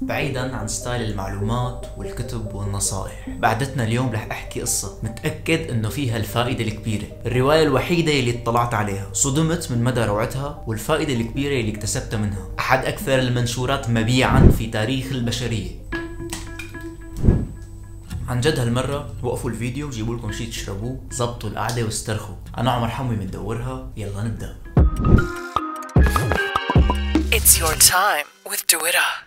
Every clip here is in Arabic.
بعيدا عن ستايل المعلومات والكتب والنصائح. بعدتنا اليوم رح أحكي قصة متأكد إنه فيها الفائدة الكبيرة. الرواية الوحيدة اللي اطلعت عليها. صدمت من مدى روعتها والفائدة الكبيرة اللي اكتسبتها منها. أحد أكثر المنشورات مبيعا في تاريخ البشرية. عن جد هالمرة وقفوا الفيديو وجيبوا لكم شي تشربوه. زبطوا القعدة واسترخوا. أنا عمر حموي من دورها يلا نبدأ. It's your time with Duetta.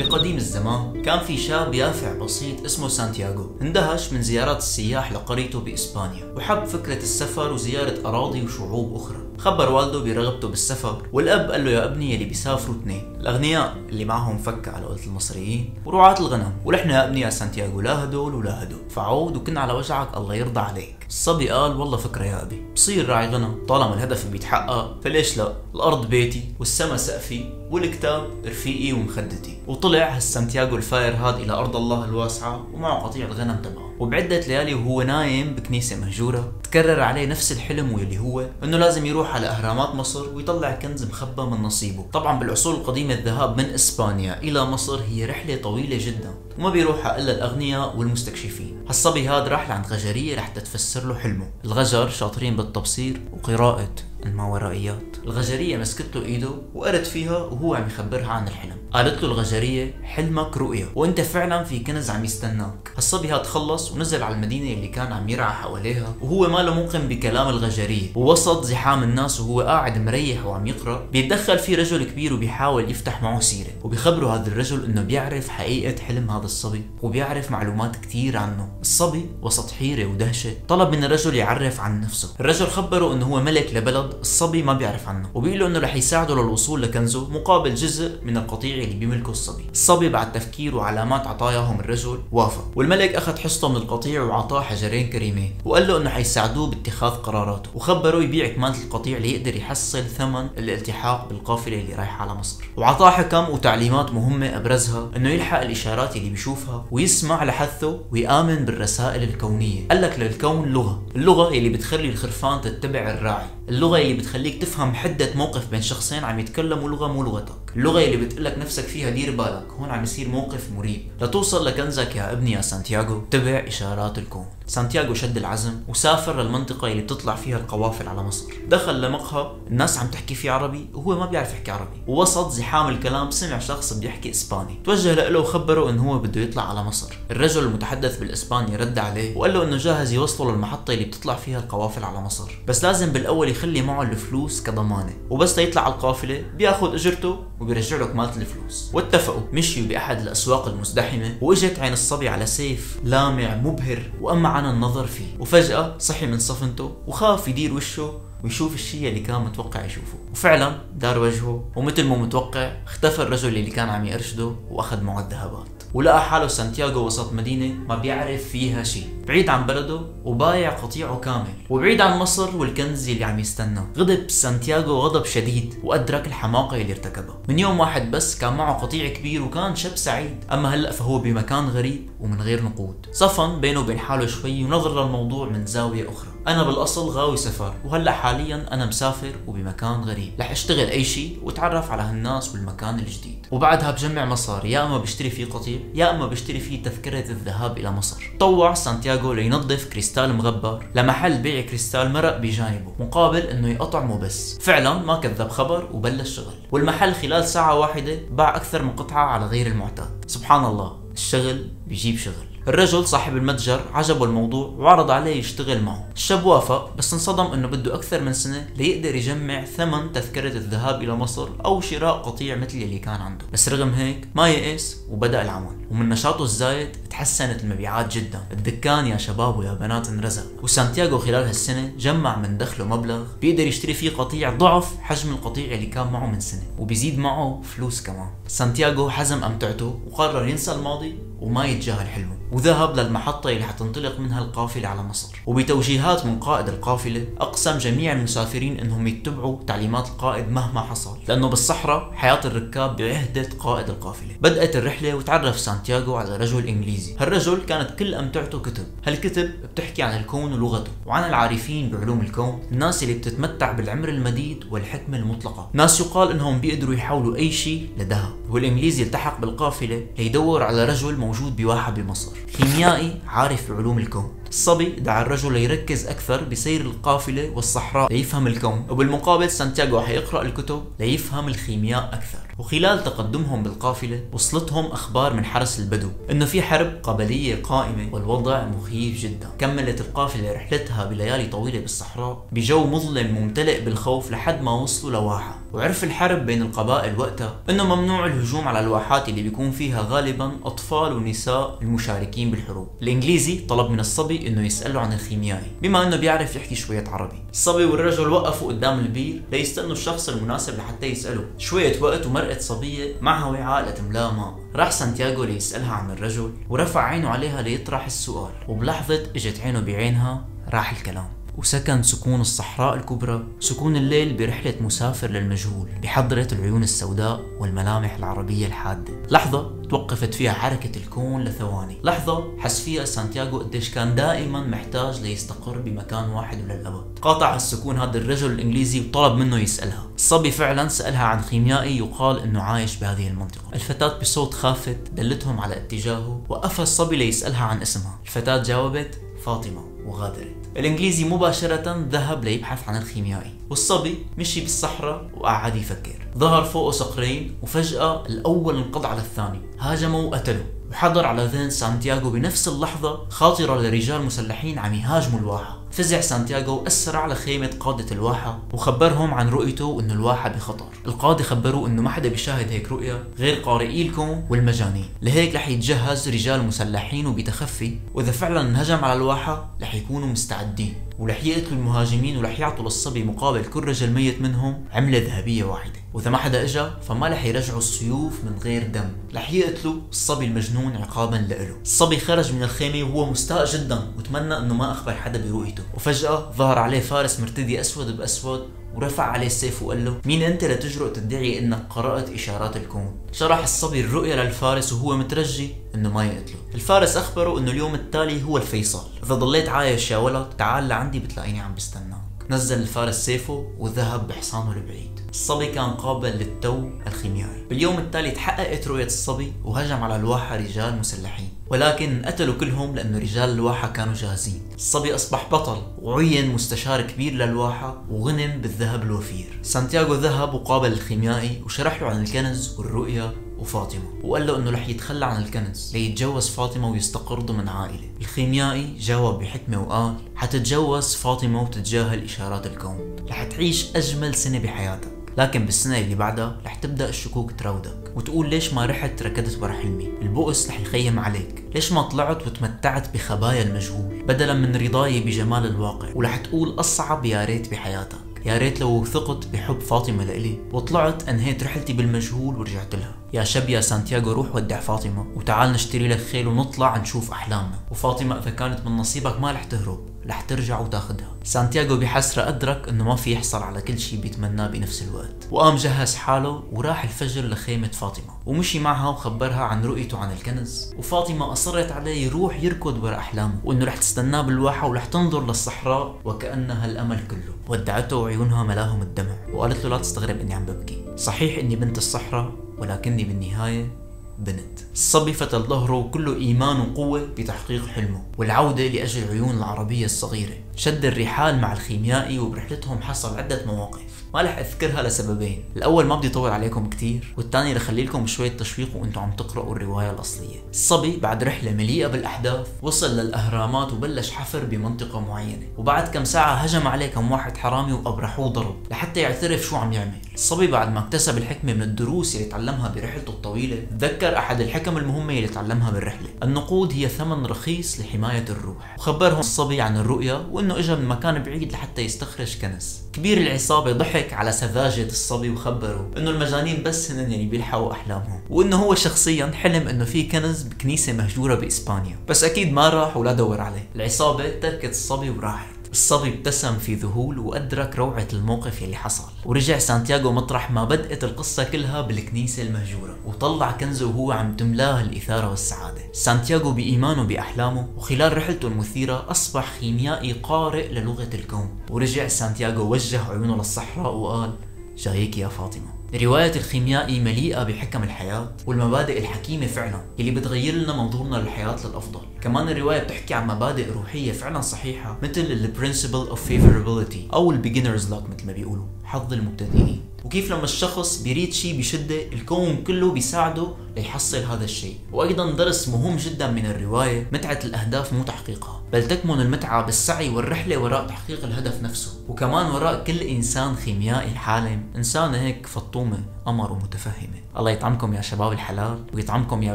بقديم الزمان كان في شاب يافع بسيط اسمه سانتياغو. اندهش من زيارات السياح لقريته بإسبانيا. وحب فكرة السفر وزيارة أراضي وشعوب أخرى. خبر والده برغبته بالسفر والأب قال له يا ابني يلي بيسافروا اثنين الأغنياء اللي معهم فكة على قولة المصريين ورعاة الغنم. ونحن يا ابني يا سانتياغو لا هدول ولا هدول. فعود وكن على وجعك الله يرضى عليك. الصبي قال والله فكرة يا أبي. بصير راعي غنم طالما الهدف بيتحقق فليش لا؟ الأرض بيتي والسما سقفي والكتاب رفيقي ومخدتي. وطلع هالسانتياغو الفاير هاد إلى أرض الله الواسعة ومعه قطيع الغنم تبعه. وبعدة ليالي وهو نايم بكنيسة مهجورة تكرر عليه نفس الحلم واللي هو إنه لازم يروح على أهرامات مصر ويطلع كنز مخبى من نصيبه. طبعا بالعصور القديمة الذهاب من إسبانيا إلى مصر هي رحلة طويلة جدا. وما بيروحها إلا الأغنياء والمستكشفين. هالصبي هاد راح لعند غجرية رح تتفسر له حلمه. الغجر شاطرين بالتبصير وقراءة الماورائيات الغجرية مسكت له إيده وقرت فيها وهو عم يخبرها عن الحلم. قالت له الغجرية حلمك رؤيا وأنت فعلا في كنز عم يستناك. هالصبي هاد خلص ونزل على المدينة اللي كان عم يرعى حواليها وهو ما له موقن بكلام الغجرية. ووسط زحام الناس وهو قاعد مريح وعم يقرأ بيتدخل في رجل كبير وبيحاول يفتح معه سيرة. وبيخبره هذا الرجل إنه بيعرف حقيقة حلم هذا الصبي وبيعرف معلومات كتير عنه. الصبي وسط حيرة ودهشة. طلب من الرجل يعرف عن نفسه. الرجل خبره إنه هو ملك لبلد الصبي ما بيعرف عنه. وبيقول له إنه رح يساعده للوصول لكنزه مقابل جزء من القطيع اللي بيملكه الصبي. الصبي بعد تفكير وعلامات عطاياهم الرجل وافق. والملك أخذ حصته من القطيع وعطاه حجرين كريمين. وقال له إنه حيساعدوه باتخاذ قراراته. وخبره يبيع كمان القطيع ليقدر يحصل ثمن الالتحاق بالقافلة اللي رايحة على مصر. وعطاه حكم وتعليمات مهمة أبرزها إنه يلحق الإشارات اللي بيشوفها ويسمع لحثه ويآمن بالرسائل الكونية. قال لك للكون لغة اللغة اللي بتخلي الخرفان تتبع الراعي. اللغة اللي بتخليك تفهم حدة موقف بين شخصين عم يتكلموا لغة مو لغتك. اللغة اللي بتقلك نفسك فيها دير بالك هون عم يصير موقف مريب. لتوصل لكنزك يا ابني يا سانتياغو تبع إشارات الكون. سانتياغو شد العزم وسافر للمنطقة اللي بتطلع فيها القوافل على مصر. دخل لمقهى الناس عم تحكي فيه عربي وهو ما بيعرف يحكي عربي. ووسط زحام الكلام سمع شخص بيحكي إسباني. توجه له وخبره انه هو بده يطلع على مصر. الرجل المتحدث بالإسباني رد عليه وقال له إنه جاهز يوصله للمحطة اللي بتطلع فيها القوافل على مصر. بس لازم بالأول يخلي معه الفلوس كضمانة. وبس يطلع على القافلة بيأخذ أجرته وبيرجع له كمالة الفلوس. واتفقوا مشيوا بأحد الأسواق المزدحمه وإجت عين الصبي على سيف لامع مبهر وامعن النظر فيه. وفجأة صحي من صفنته وخاف يدير وشه ويشوف الشيء اللي كان متوقع يشوفه. وفعلا دار وجهه ومثل ما متوقع اختفى الرجل اللي كان عم يرشده وأخذ معه الذهبات. ولقى حاله سانتياغو وسط مدينة ما بيعرف فيها شيء. بعيد عن بلده وبايع قطيعه كامل. وبعيد عن مصر والكنز اللي عم يستناه غضب سانتياغو غضب شديد وأدرك الحماقة اللي ارتكبها. من يوم واحد بس كان معه قطيع كبير وكان شاب سعيد. أما هلأ فهو بمكان غريب ومن غير نقود. صفن بينه وبين حاله شوي ونظر للموضوع من زاوية أخرى. أنا بالأصل غاوي سفر وهلأ حاليا أنا مسافر وبمكان غريب. رح أشتغل أي شيء وأتعرف على هالناس والمكان الجديد. وبعدها بجمع مصاري. يا أما بشتري فيه قطيع يا أما بشتري فيه تذكرة الذهاب إلى مصر. طوع سانتياغو لينظف كريستال مغبر. لمحل بيع كريستال مرق بجانبه مقابل إنه يقطعمه بس. فعلا ما كذب خبر وبلش شغل. والمحل خلال ساعة واحدة باع أكثر من قطعة على غير المعتاد. سبحان الله الشغل بيجيب شغل. الرجل صاحب المتجر عجبه الموضوع وعرض عليه يشتغل معه. الشاب وافق بس انصدم إنه بده أكثر من سنة ليقدر يجمع ثمن تذكرة الذهاب إلى مصر أو شراء قطيع مثل اللي كان عنده. بس رغم هيك ما يئس وبدأ العمل. ومن نشاطه الزايد تحسنت المبيعات جدا. الدكان يا شباب ويا بنات انرزق. وسانتياغو خلال هالسنة جمع من دخله مبلغ بيقدر يشتري فيه قطيع ضعف حجم القطيع اللي كان معه من سنة. وبيزيد معه فلوس كمان. سانتياغو حزم أمتعته وقرر ينسى الماضي وما يتجاهل حلمه. وذهب للمحطة اللي حتنطلق منها القافلة على مصر. وبتوجيهات من قائد القافلة أقسم جميع المسافرين أنهم يتبعوا تعليمات القائد مهما حصل لأنه بالصحراء حياة الركاب بعهدة قائد القافلة. بدأت الرحلة وتعرف سانتياغو على رجل إنجليزي. هالرجل كانت كل أمتعته كتب. هالكتب بتحكي عن الكون ولغته وعن العارفين بعلوم الكون الناس اللي بتتمتع بالعمر المديد والحكمة المطلقة. ناس يقال أنهم بيقدروا يحولوا أي شيء لذهب. والإنجليزي التحق بالقافلة ليدور على رجل موجود بواحة بمصر. خيميائي عارف بعلوم الكون. الصبي دعا الرجل ليركز أكثر بسير القافلة والصحراء ليفهم الكون. وبالمقابل سانتياغو حيقرأ الكتب ليفهم الخيمياء أكثر. وخلال تقدمهم بالقافلة وصلتهم أخبار من حرس البدو إنه في حرب قبلية قائمة والوضع مخيف جدا. كملت القافلة رحلتها بليالي طويلة بالصحراء بجو مظلم ممتلئ بالخوف لحد ما وصلوا لواحة. وعرف الحرب بين القبائل وقتها إنه ممنوع الهجوم على الواحات اللي بيكون فيها غالبا أطفال ونساء المشاركين بالحروب. الإنجليزي طلب من الصبي إنه يسأله عن الخيميائي بما إنه بيعرف يحكي شوية عربي. الصبي والرجل وقفوا قدام البير ليستنوا الشخص المناسب لحتى يساله شوية وقت ومرقت صبيه معها وعاء لتملاه ماء راح سانتياغو ليسألها عن الرجل ورفع عينه عليها ليطرح السؤال وبلحظة إجت عينه بعينها راح الكلام. وسكن سكون الصحراء الكبرى سكون الليل برحلة مسافر للمجهول بحضرة العيون السوداء والملامح العربية الحادة. لحظة توقفت فيها حركة الكون لثواني. لحظة حس فيها سانتياغو قديش كان دائما محتاج ليستقر بمكان واحد وللأبد قاطع السكون هذا الرجل الإنجليزي وطلب منه يسألها. الصبي فعلا سألها عن خيميائي يقال أنه عايش بهذه المنطقة. الفتاة بصوت خافت دلتهم على اتجاهه وقف الصبي ليسألها عن اسمها. الفتاة جاوبت فاطمة. وغادرت. الإنجليزي مباشرة ذهب ليبحث عن الخيميائي والصبي مشي بالصحراء وقعد يفكر. ظهر فوقه صقرين وفجأة الأول انقض على الثاني. هاجمه وقتله. وحضر على ذهن سانتياغو بنفس اللحظة خاطرة لرجال مسلحين عم يهاجموا الواحة. فزع سانتياغو وأسرع لخيمة قادة الواحة وخبرهم عن رؤيته وأنه الواحة بخطر. القادة خبروه أنه ما حدا بيشاهد هيك رؤية غير قارئي الكون والمجانين. لهيك رح يتجهز رجال مسلحين وبتخفي وإذا فعلا انهجم على الواحة رح يكونوا مستعدين. ورح يقتلوا المهاجمين ورح يعطوا للصبي مقابل كل رجل ميت منهم عملة ذهبية واحدة. وإذا ما حدا إجا فما رح يرجعوا السيوف من غير دم. رح يقتلوا الصبي المجنون عقابا لإله. الصبي خرج من الخيمة وهو مستاء جدا. وتمنى أنه ما أخبر حدا برؤيته وفجأة ظهر عليه فارس مرتدي أسود بأسود. ورفع عليه السيف وقال له مين أنت لتجرؤ تدعي إنك قرأت إشارات الكون؟ شرح الصبي الرؤيا للفارس وهو مترجي إنه ما يقتله. الفارس أخبره إنه اليوم التالي هو الفيصل. إذا ضليت عايش يا ولد تعال لعندي بتلاقيني عم بستناك. نزل الفارس سيفه وذهب بحصانه لبعيد. الصبي كان قابل للتو الخيميائي. باليوم التالي تحققت رؤية الصبي وهجم على الواحة رجال مسلحين. ولكن قتلوا كلهم لأنه رجال الواحة كانوا جاهزين. الصبي أصبح بطل وعين مستشار كبير للواحة وغنم بالذهب الوفير. سانتياغو ذهب وقابل الخيميائي وشرح له عن الكنز والرؤية وفاطمة. وقال له إنه رح يتخلى عن الكنز. ليتجوز فاطمة ويستقر ضمن عائلة. الخيميائي جاوب بحكمة وقال حتتجوز فاطمة وتتجاهل إشارات الكون رح تعيش أجمل سنة بحياتك. لكن بالسنة اللي بعدها رح تبدأ الشكوك تراودك وتقول ليش ما رحت ركضت ورا حلمي البؤس رح يخيم عليك. ليش ما طلعت وتمتعت بخبايا المجهول؟ بدلا من رضاي بجمال الواقع ورح تقول أصعب يا ريت بحياتك. يا ريت لو وثقت بحب فاطمة لإلي. وطلعت أنهيت رحلتي بالمجهول ورجعت لها. يا شب يا سانتياغو روح ودع فاطمة وتعال نشتري لك خيل ونطلع نشوف أحلامنا. وفاطمة إذا كانت من نصيبك ما رح تهرب. رح ترجع وتاخدها. سانتياغو بحسرة أدرك أنه ما في يحصل على كل شيء بيتمناه بنفس الوقت. وقام جهز حاله وراح الفجر لخيمة فاطمة. ومشي معها وخبرها عن رؤيته عن الكنز. وفاطمة أصرت عليه يروح يركض ورا أحلامه وأنه رح تستناه بالواحة ورح تنظر للصحراء وكأنها الأمل كله. ودعته وعيونها ملاهم الدمع وقالت له لا تستغرب أني عم ببكي. صحيح أني بنت الصحراء ولكني بالنهاية بنت. الصبي فتل ظهره وكله إيمان وقوة بتحقيق حلمه والعودة لأجل عيون العربية الصغيرة. شد الرحال مع الخيميائي وبرحلتهم حصل عدة مواقف ما رح أذكرها لسببين الأول ما بدي أطول عليكم كتير والثاني رح لكم شوية تشويق وأنتم عم تقرأوا الرواية الأصلية. الصبي بعد رحلة مليئة بالأحداث وصل للأهرامات وبلش حفر بمنطقة معينة وبعد كم ساعة هجم عليه كم واحد حرامي وأبرحوه ضرب لحتى يعترف شو عم يعمل. الصبي بعد ما اكتسب الحكمة من الدروس اللي تعلمها برحلته الطويلة تذكر أحد الحكم المهمة اللي تعلمها بالرحلة. النقود هي ثمن رخيص لحماية الروح وخبرهم الصبي عن الرؤيا وإنه اجى من مكان بعيد لحتى يستخرج كنز كبير العصابة ضحك على سذاجة الصبي وخبره إنه المجانين بس هن اللي بيلحقوا أحلامهم وإنه هو شخصيا حلم إنه في كنز بكنيسة مهجورة بإسبانيا. بس أكيد ما راح ولا دور عليه. العصابة تركت الصبي وراحت. الصبي ابتسم في ذهول وأدرك روعة الموقف يلي حصل. ورجع سانتياغو مطرح ما بدأت القصة كلها بالكنيسة المهجورة وطلع كنزه وهو عم تملاه الإثارة والسعادة. سانتياغو بإيمانه بأحلامه وخلال رحلته المثيرة أصبح خيميائي قارئ للغة الكون. ورجع سانتياغو وجه عيونه للصحراء وقال جايك يا فاطمة. رواية الخيميائي مليئة بحكم الحياة والمبادئ الحكيمة فعلا اللي بتغير لنا منظورنا للحياة للأفضل. كمان الرواية بتحكي عن مبادئ روحية فعلا صحيحة مثل ال Principle of Favorability أو ال Beginner's Luck مثل ما بيقولوا حظ المبتدئين. وكيف لما الشخص بيريد شيء بشدة الكون كله بيساعده ليحصل هذا الشيء. وأيضا درس مهم جدا من الرواية متعة الأهداف مو تحقيقها. بل تكمن المتعة بالسعي والرحلة وراء تحقيق الهدف نفسه. وكمان وراء كل إنسان خيميائي حالم إنسانة هيك فطومة قمر ومتفهمة. الله يطعمكم يا شباب الحلال ويطعمكم يا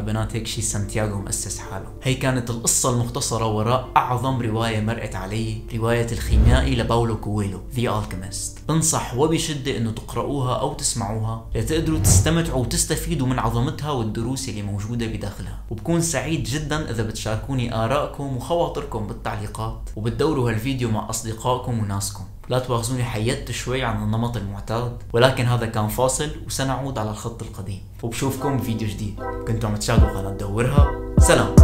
بنات هيك شي سانتياغو مؤسس حاله. هي كانت القصة المختصرة وراء أعظم رواية مرقت علي رواية الخيميائي لباولو كويلو The Alchemist. بنصح وبشدة إنه تقرأوها أو تسمعوها لتقدروا تستمتعوا وتستفيدوا من عظمتها والدروس اللي موجودة بداخلها. وبكون سعيد جدا إذا بتشاركوني آرائكم وخواطركم بالتعليقات وبتدوروا هالفيديو مع أصدقائكم وناسكم. لا تواخذوني حيدت شوي عن النمط المعتاد ولكن هذا كان فاصل وسنعود على الخط القديم. وبشوفكم بفيديو جديد. كنتم عم تشاهدوا قناة دورها. سلام.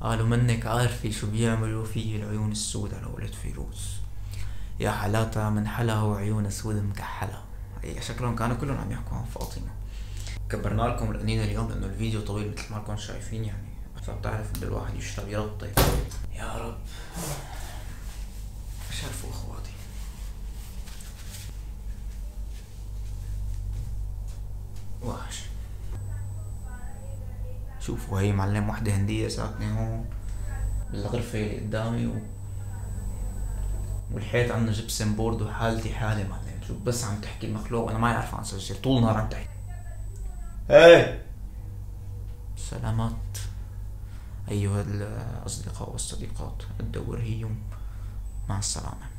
قالوا منك عارفة شو بيعملوا فيه العيون السود على ولد فيروز. يا حالاتها من حلا وعيون سود مكحلة. هي شكلهم كانوا كلهم عم يحكوا عن فاطمة. كبرنا لكم القنينة اليوم لأنه الفيديو طويل مثل ما انكم شايفين يعني. فبتعرف بده الواحد يشتغل يرطب يا رب. شرفوا إخواتي. واش؟ شوفوا هي معلم وحدة هندية ساكنة هون. بالغرفة اللي قدامي و... والحيط عندنا جبسن بورد وحالتي حالة معلم. شوف بس عم تحكي المخلوق وأنا ما عارف عم سجل. طول النهار عم تحكي إيه. سلامات أيها الأصدقاء والصديقات الدورهيون مع السلامة.